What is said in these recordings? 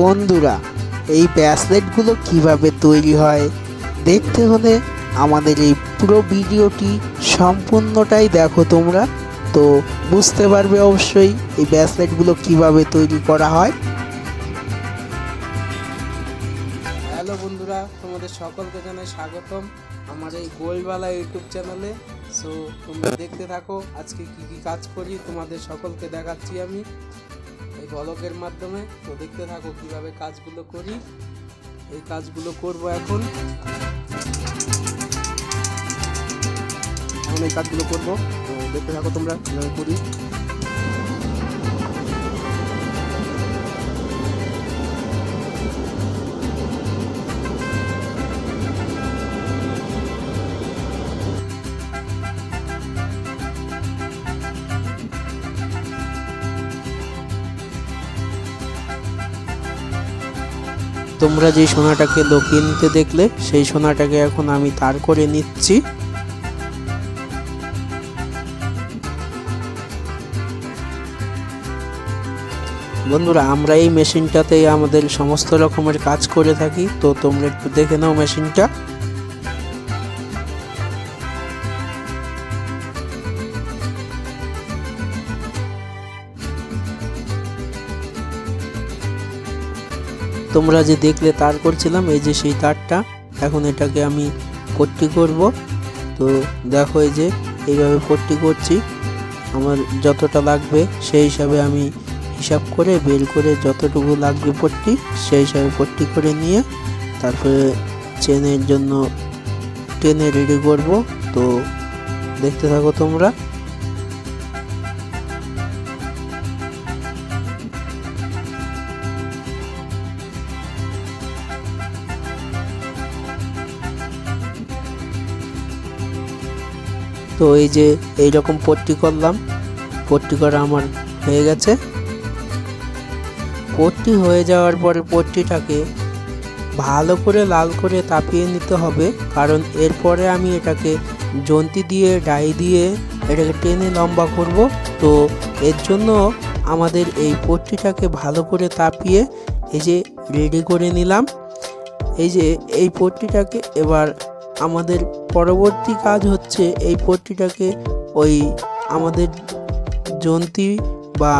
বন্ধুরা, এই ব্যাসলেটগুলো কীভাবে তৈরি হয় দেখতে হলে আমাদের এই পুরো ভিডিওটি সম্পূর্ণটাই দেখো তোমরা। তো বুঝতে পারবে অবশ্যই এই ব্যাসলেটগুলো কীভাবে তৈরি করা হয়। হ্যালো বন্ধুরা, তোমাদের সকলকে জানাই স্বাগতম আমার এই গোলবালা ইউটিউব চ্যানেলে। সো তোমরা দেখতে থাকো আজকে কি কি কাজ করি, তোমাদের সকলকে দেখাচ্ছি আমি। ব্লগের মাধ্যমে। তো দেখতে থাকো কীভাবে কাজগুলো করি। এই কাজগুলো করব এখন। এখন এই কাজগুলো করব। তো দেখতে থাকো তোমরা কীভাবে করি। তোমরা যে সোনাটাকে লুকিয়ে নিতে দেখলে, সেই সোনাটাকে এখন আমি তার করে নিচ্ছি। বন্ধুরা, আমরা এই মেশিনটাতেই আমাদের সমস্ত রকমের কাজ করে থাকি। তো তোমরা একটু দেখে নাও মেশিনটা। তোমরা যে দেখলে তার করছিলাম, এই যে সেই তারটা, এখন এটাকে আমি পট্টি করব। তো দেখো এই যে এইভাবে পট্টি করছি। আমার যতটা লাগবে সেই হিসাবে আমি হিসাব করে, বের করে যতটুকু লাগবে পট্টি, সেই হিসাবে পট্টি করে নিয়ে তারপরে চেনের জন্য টেনে রেডি করব। তো দেখতে থাকো তোমরা। তো এই যে এই রকম পট্টি করলাম। পট্টি করা আমার হয়ে গেছে। পট্টি হয়ে যাওয়ার পরে পট্টিটাকে ভালো করে লাল করে তাপিয়ে নিতে হবে। কারণ এরপরে আমি এটাকে জন্তি দিয়ে, ডাই দিয়ে এটাকে টেনে লম্বা করব। তো এর জন্য আমাদের এই পট্টিটাকে ভালো করে তাপিয়ে এই যে রেডি করে নিলাম। এই যে এই পট্টিটাকে এবার আমাদের পরবর্তী কাজ হচ্ছে এই পট্টিটাকে ওই আমাদের যন্ত্রী বা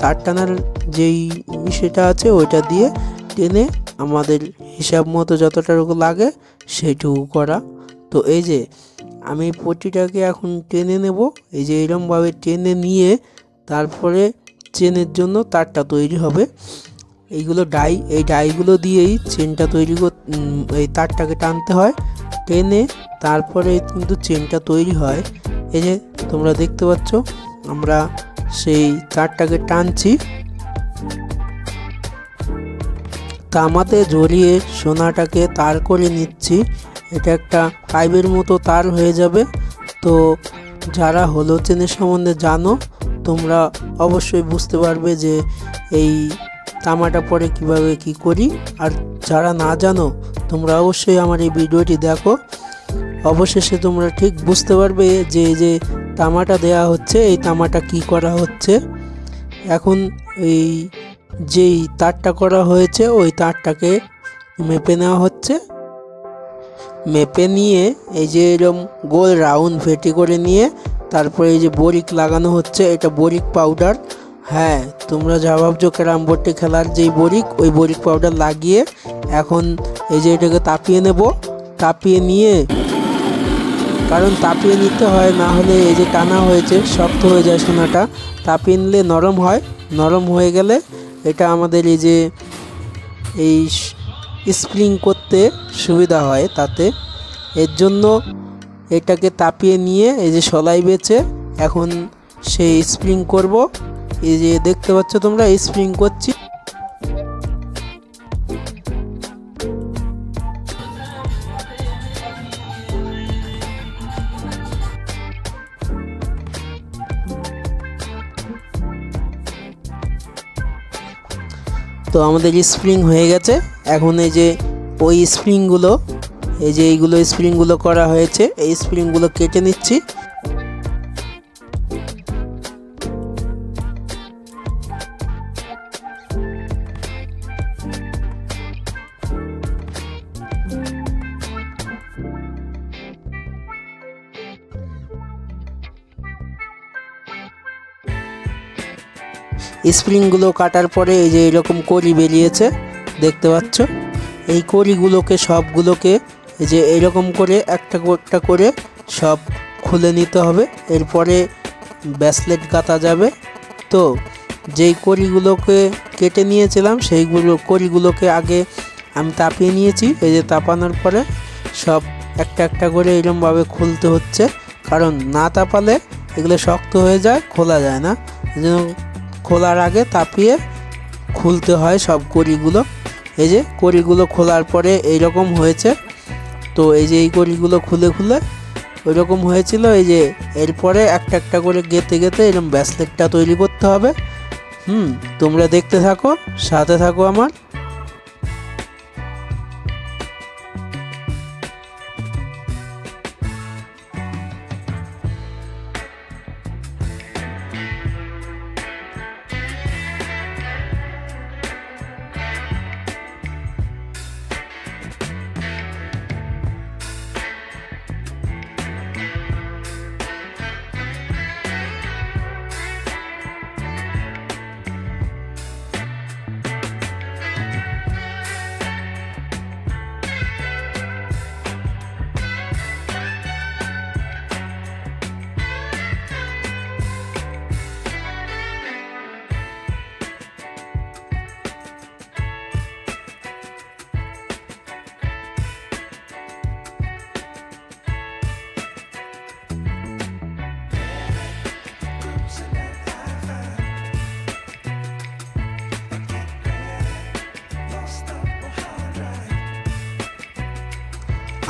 তার টানার যেই সেটা আছে, ওইটা দিয়ে টেনে আমাদের হিসাব মতো যতটুকু লাগে সেটুকু করা। তো এই যে আমি পট্টিটাকে এখন টেনে নেব, এই যে এরমভাবে টেনে নিয়ে তারপরে চেনের জন্য তারটা তৈরি হবে। এইগুলো ডাই, এই ডাইগুলো দিয়েই চেনটা তৈরি এই তারটাকে টানতে হয়। টেনে তারপরে কিন্তু চেনটা তৈরি হয়। এই যে তোমরা দেখতে পাচ্ছ, আমরা সেই তারটাকে টানছি। তামাতে জড়িয়ে সোনাটাকে তার করে নিচ্ছি। এটা একটা পাইপের মতো তার হয়ে যাবে। তো যারা হলো চেনের সম্বন্ধে জানো, তোমরা অবশ্যই বুঝতে পারবে যে এই তামাটা পরে কীভাবে কি করি? আর যারা না জানো, তোমরা অবশ্যই আমার এই ভিডিওটি দেখো। অবশেষে তোমরা ঠিক বুঝতে পারবে যে যে তামাটা দেয়া হচ্ছে, এই তামাটা কি করা হচ্ছে। এখন এই যেই তারটা করা হয়েছে, ওই তারটাকে মেপে নেওয়া হচ্ছে। মেপে নিয়ে এই যে এরকম গোল রাউন্ড ভেটি করে নিয়ে, তারপরে এই যে বরিক লাগানো হচ্ছে, এটা বরিক পাউডার। হ্যাঁ তোমরা যা ভাবছ ক্যারাম বোর্ডে খেলার যেই বরিক ওই বরিক পাউডার লাগিয়ে এখন এই যে এটাকে তাপিয়ে নেব। তাপিয়ে নিয়ে, কারণ তাপিয়ে নিতে হয়, না হলে এই যে টানা হয়েছে, শক্ত হয়ে যায় সোনাটা, তাপিয়ে নিলে নরম হয়। নরম হয়ে গেলে এটা আমাদের এই যে, এই স্প্রিং করতে সুবিধা হয় তাতে। এর জন্য এটাকে তাপিয়ে নিয়ে এই যে সলাই বেছে এখন সেই স্প্রিং করব। এই যে দেখতে পাচ্ছ তোমরা স্প্রিং করছি। তো আমাদের স্প্রিং হয়ে গেছে, এখন এই যে ওই স্প্রিংগুলো এই যে এইগুলো স্প্রিংগুলো করা হয়েছে, এই স্প্রিংগুলো কেটে নিচ্ছি। স্প্রিংগুলো কাটার পরে এই যে এরকম কড়ি বেরিয়েছে, দেখতে পাচ্ছ? এই কড়িগুলোকে সবগুলোকে এই যে এরকম করে একটা একটা করে সব খুলে নিতে হবে, এরপরে ব্যাসলেট গাঁথা যাবে। তো যেই কড়িগুলোকে কেটে নিয়েছিলাম, সেইগুলো কড়িগুলোকে আগে আমি তাপিয়ে নিয়েছি, এই যে তাপানোর পরে সব একটা একটা করে এরমভাবে খুলতে হচ্ছে। কারণ না তাপালে এগুলো শক্ত হয়ে যায়, খোলা যায় না। এই খোলার আগে তাপিয়ে খুলতে হয় সব কড়িগুলো। এই যে কড়িগুলো খোলার পরে এইরকম হয়েছে। তো এই যে এই কড়িগুলো খুলে খুলে ওই রকম হয়েছিল। এই যে এরপরে একটা একটা করে গেতে গেতে এরকম ব্যাসলেটটা তৈরি করতে হবে। হুম, তোমরা দেখতে থাকো, সাথে থাকো আমার।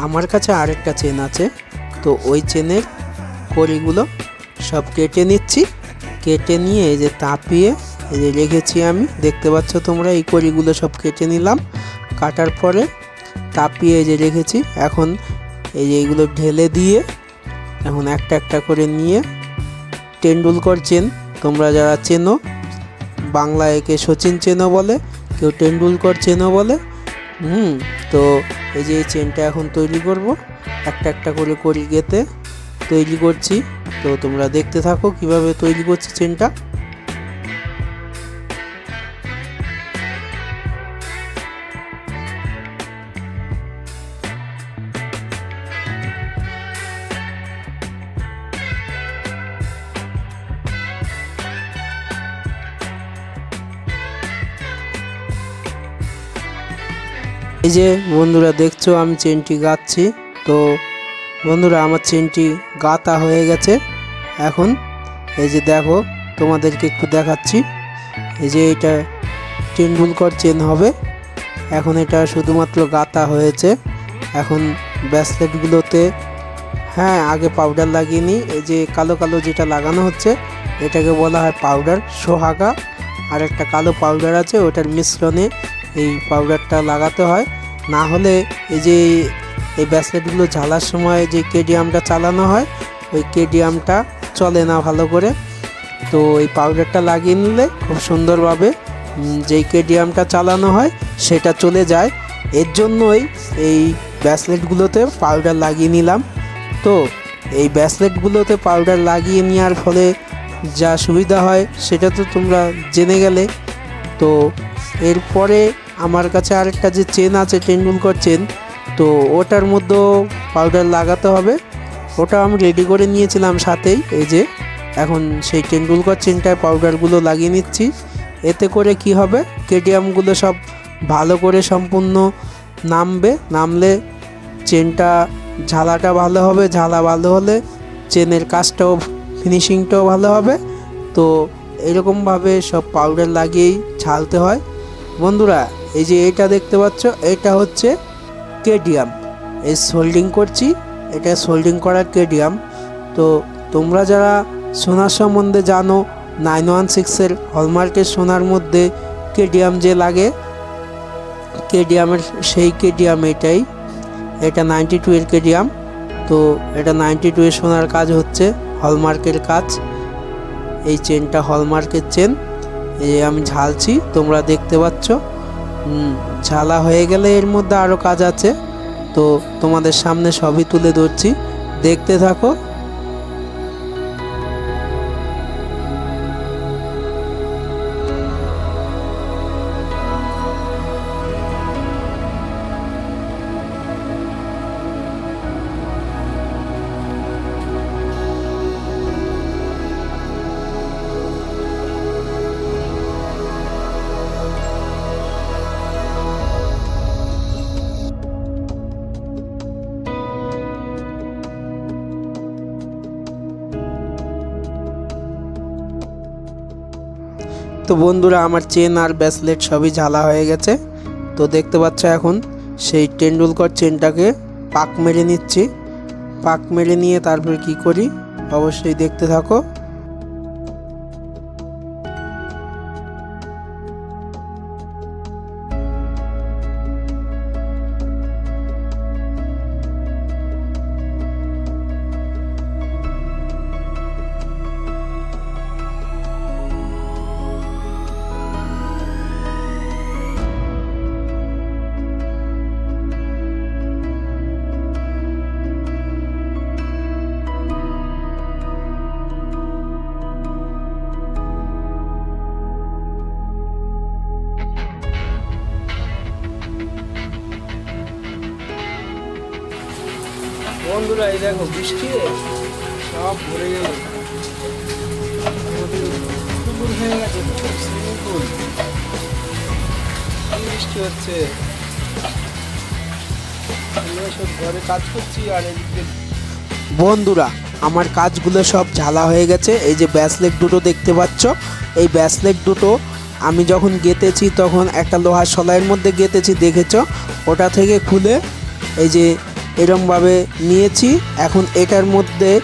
আমার কাছে আরেকটা চেন আছে। তো ওই চেনের কড়িগুলো সব কেটে নিচ্ছি। কেটে নিয়ে এই যে তাপিয়ে এই যে রেখেছি আমি। দেখতে পাচ্ছ তোমরা, এই কড়িগুলো সব কেটে নিলাম। কাটার পরে তাপিয়ে এই যে রেখেছি। এখন এই যে এইগুলো ঢেলে দিয়ে এখন একটা একটা করে নিয়ে টেন্ডুলকর চেন, তোমরা যারা চেনো বাংলা একে সচিন চেনো বলে, কেউ টেন্ডুলকর চেনো বলে, হুম তো এই যে এই চেনটা এখন তৈরি করব, একটা একটা করে করি গেতে তৈরি করছি। তো তোমরা দেখতে থাকো কীভাবে তৈরি করছি চেনটা যে, বন্ধুরা দেখছ, আমি চেনটি গাচ্ছি। তো, বন্ধুরা, আমার চেনটি গাতা হয়ে গেছে। এখন, এই যে দেখো, তোমাদেরকে একটু দেখাচ্ছি। এই যে, এটা টেন্ডুলকর চেন হবে। এখন এটা শুধুমাত্র গাতা হয়েছে। এখন ব্যাসলেটগুলোতে হ্যাঁ আগে পাউডার লাগিয়ে নিই। এই যে, কালো কালো যেটা লাগানো হচ্ছে, এটাকে বলা হয় পাউডার, সোহাগা। আর একটা কালো পাউডার আছে, ওটার মিশ্রণে এই পাউডারটা লাগাতে হয়। না হলে এই যে এই ব্যাসলেটগুলো ঝালার সময় যে কেডিয়ামটা চালানো হয়, ওই কেডিয়ামটা চলে না ভালো করে। তো এই পাউডারটা লাগিয়ে নিলে খুব সুন্দরভাবে যেই কেডিয়ামটা চালানো হয়, সেটা চলে যায়। এর জন্যই এই ব্যাসলেটগুলোতে পাউডার লাগিয়ে নিলাম। তো এই ব্যাসলেটগুলোতে পাউডার লাগিয়ে নেওয়ার ফলে যা সুবিধা হয়, সেটা তো তোমরা জেনে গেলে। তো এরপরে আমার কাছে আরেকটা যে চেন আছে টেন্ডুলকর চেন তো ওটার মধ্যেও পাউডার লাগাতে হবে। ওটা আমি রেডি করে নিয়েছিলাম সাথেই, এই যে এখন সেই টেন্ডুলকর চেনটায় পাউডারগুলো লাগিয়ে নিচ্ছি। এতে করে কি হবে? কেডিয়ামগুলো সব ভালো করে সম্পূর্ণ নামবে, নামলে চেনটা ঝালাটা ভালো হবে, ঝালা ভালো হলে চেনের কাজটাও ফিনিশিংটাও ভালো হবে। তো এরকমভাবে সব পাউডার লাগিয়েই ঝালতে হয়। বন্ধুরা এই যে এটা দেখতে পাচ্ছ, এটা হচ্ছে কেডিয়াম। এই সোল্ডিং করছি, এটা সোল্ডিং করার কেডিয়াম। তো তোমরা যারা সোনার সম্বন্ধে জানো, নাইন ওয়ান সিক্সের হলমার্কের সোনার মধ্যে কেডিয়াম যে লাগে, কেডিয়ামের সেই কেডিয়াম এটাই। এটা নাইনটি টু এর কেডিয়াম। তো এটা নাইনটি টু এর সোনার কাজ হচ্ছে হলমার্কের কাজ। এই চেনটা হলমার্কের চেন। এই আমি ঝালছি, তোমরা দেখতে পাচ্ছ। ঝালা হয়ে গেলে এর মধ্যে আরও কাজ আছে। তো তোমাদের সামনে সবই তুলে ধরছি। দেখতে থাকো। তো বন্ধুরা, আমার চেন আর ব্যাসলেট সবই ঝালা হয়ে গেছে। তো দেখতে পাচ্ছ এখন, সেই টেন্ডুলকর চেনটাকে পাক মেরে নিচ্ছি। পাক মেরে নিয়ে তারপর কি করি? অবশ্যই দেখতে থাকো। দেখো, বৃষ্টি। সব ভরে গেল। বৃষ্টি হচ্ছে? বন্ধুরা, আমার কাজগুলো সব ঝালা হয়ে গেছে। এই যে ব্যাসলেট দুটো দেখতে পাচ্ছ। এই ব্যাসলেট দুটো আমি যখন গেতেছি, তখন একটা লোহার সলাইয়ের মধ্যে গেতেছি, দেখেছ? ওটা থেকে খুলে এই যে এরমভাবে নিয়েছি। এখন এটার মধ্যে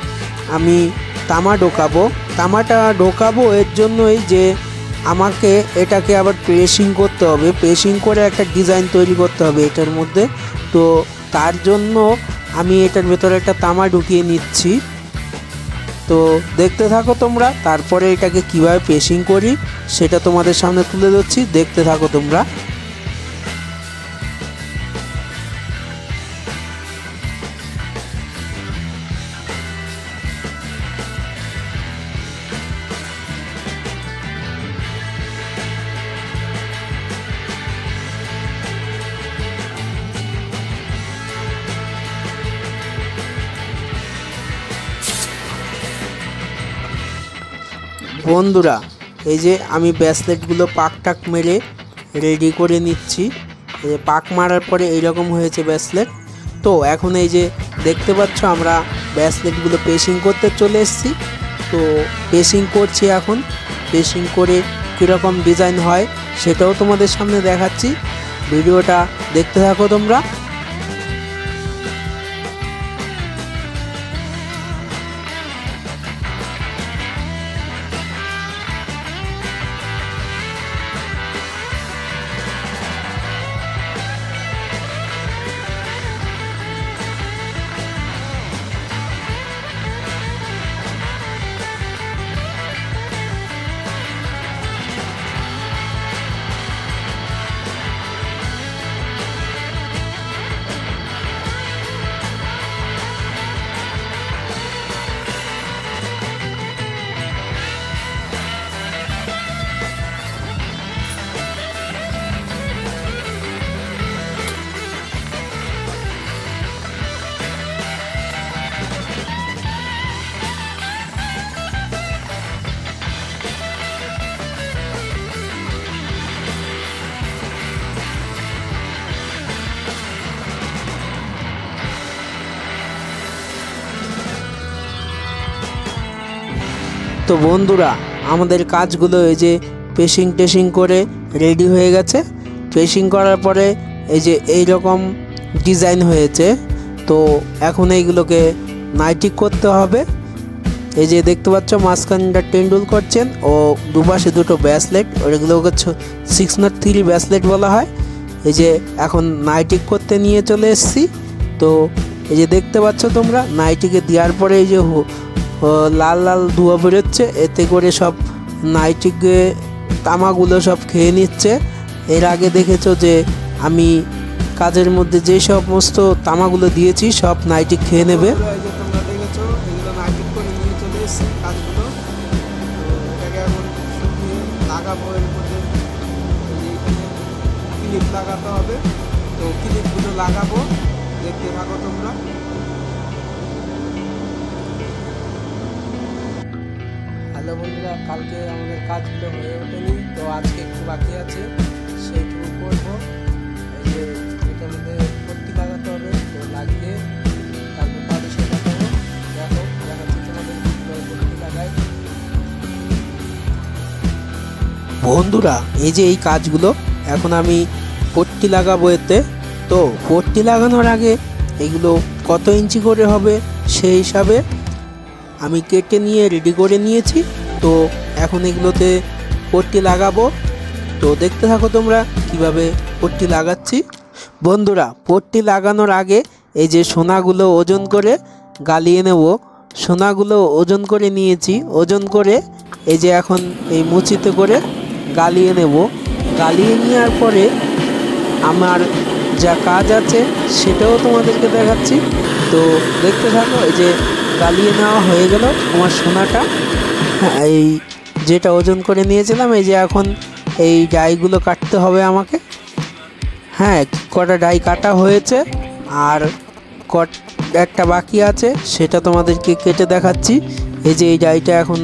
আমি তামা ঢোকাবো। তামাটা ঢোকাবো এর জন্যই যে আমাকে এটাকে আবার প্রেসিং করতে হবে। প্রেসিং করে একটা ডিজাইন তৈরি করতে হবে এটার মধ্যে। তো তার জন্য আমি এটার ভেতরে একটা তামা ঢুকিয়ে নিচ্ছি। তো দেখতে থাকো তোমরা, তারপরে এটাকে কীভাবে পেশিং করি সেটা তোমাদের সামনে তুলে ধরছি। দেখতে থাকো তোমরা। বন্ধুরা, এই যে আমি ব্যাসলেটগুলো পাক টাক মেরে রেডি করে নিচ্ছি। পাক মারার পরে এইরকম হয়েছে ব্যাসলেট তো এখন এই যে দেখতে পাচ্ছ আমরা ব্যাসলেটগুলো পেশিং করতে চলে এসেছি। তো পেশিং করছি এখন। পেশিং করে কীরকম ডিজাইন হয় সেটাও তোমাদের সামনে দেখাচ্ছি। ভিডিওটা দেখতে থাকো তোমরা। তো বন্ধুরা, আমাদের কাজগুলো এই যে পেশিং টেশিং করে রেডি হয়ে গেছে। পেশিং করার পরে এই যে এই রকম ডিজাইন হয়েছে। তো এখন এইগুলোকে নাইটিক করতে হবে। এই যে দেখতে পাচ্ছ, মাঝখানটা টেন্ডুল করছেন ও দুপাশে দুটো ব্যাসলেট, ওইগুলোকে সিক্স নট থ্রি ব্যাসলেট বলা হয়। এই যে এখন নাইটিক করতে নিয়ে চলে এসেছি। তো এই যে দেখতে পাচ্ছ তোমরা, নাইটিকে দেওয়ার পরে এই যে লাল লাল ধোঁয়া বেরোচ্ছে, এতে করে সব নাইটিকে তামাগুলো সব খেয়ে নিচ্ছে। এর আগে দেখেছ যে আমি কাজের মধ্যে যে সমস্ত তামাগুলো দিয়েছি, সব নাইটি খেয়ে নেবে। লাগাতে হবে। তো লাগাবো। দেখতে থাকো তোমরা। হ্যালো বন্ধুরা, কালকে আমাদের কাজগুলো হয়ে ওঠেনি, তো আজকে একটু বাকি আছে সেইটুকু করব। এই যে এটার মধ্যে পট্টি লাগাতে হবে, তো লাগিয়ে তারপর পালিশ লাগাবো দেখো, দেখাচ্ছি তোমাদের পট্টি লাগাই বন্ধুরা, এই যে এই কাজগুলো, এখন আমি পট্টি লাগাবো এতে। তো পট্টি লাগানোর আগে এগুলো কত ইঞ্চি করে হবে সেই হিসাবে আমি কেটে নিয়ে রেডি করে নিয়েছি। তো এখন এগুলোতে পট্টি লাগাবো। তো দেখতে থাকো তোমরা কীভাবে পট্টি লাগাচ্ছি। বন্ধুরা, পট্টি লাগানোর আগে এই যে সোনাগুলো ওজন করে গালিয়ে নেব। সোনাগুলো ওজন করে নিয়েছি। ওজন করে এই যে এখন এই মুচিতে করে গালিয়ে নেব। গালিয়ে নেওয়ার পরে আমার যা কাজ আছে সেটাও তোমাদেরকে দেখাচ্ছি। তো দেখতে থাকো এই যে গালিয়ে নেওয়া হয়ে গেল আমার সোনাটা। এই যেটা ওজন করে নিয়েছিলাম, এই যে এখন এই ডাইগুলো কাটতে হবে আমাকে। হ্যাঁ কটা ডাই কাটা হয়েছে আর কট একটা বাকি আছে, সেটা তোমাদেরকে কেটে দেখাচ্ছি। এই যে এই ডাইটা এখন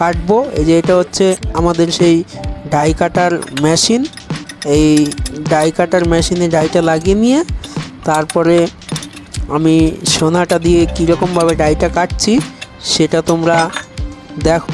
কাটবো, এই যে এটা হচ্ছে আমাদের সেই ডাই কাটার মেশিন। এই ডাই কাটার মেশিনে ডাইটা লাগিয়ে নিয়ে তারপরে আমি সোনাটা দিয়ে কীরকমভাবে ডাইটা কাটছি সেটা তোমরা দেখো।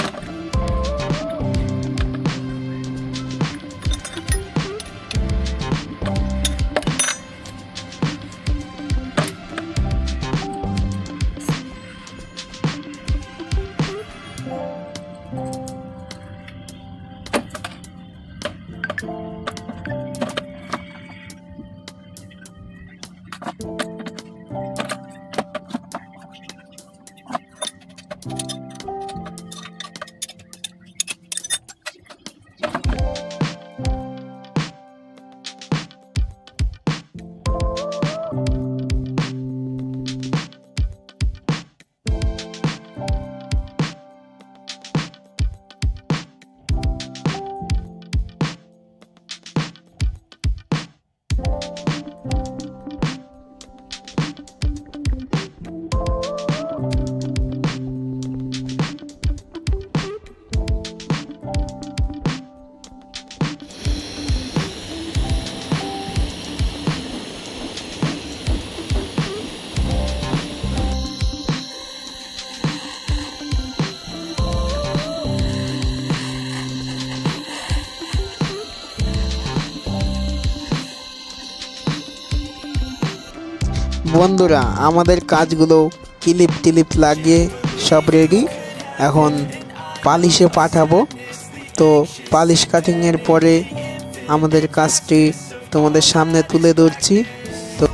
বন্ধুরা, আমাদের কাজগুলো ক্লিপ টিলিপ লাগিয়ে সব রেডি এখন পালিশে পাঠাবো তো পালিশ কাটিংয়ের পরে আমাদের কাজটি তোমাদের সামনে তুলে ধরছি তো